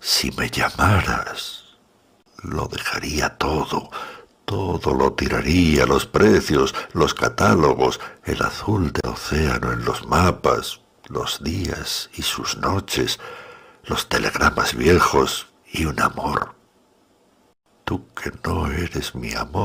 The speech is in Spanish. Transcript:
Si me llamaras, lo dejaría todo, todo lo tiraría, los precios, los catálogos, el azul del océano en los mapas, los días y sus noches, los telegramas viejos y un amor. Tú que no eres mi amor,